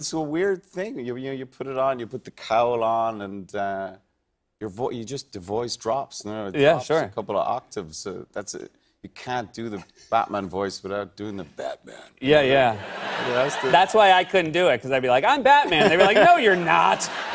it's a weird thing. You, you you put it on, you put the cowl on, and uh, your vo- you just the voice drops. You know, it Yeah, drops sure. A couple of octaves. So that's it. You can't do the Batman voice without doing the Batman. Yeah, yeah. Yeah, that's the- That's why I couldn't do it because I'd be like, I'm Batman. They'd be like, No, you're not.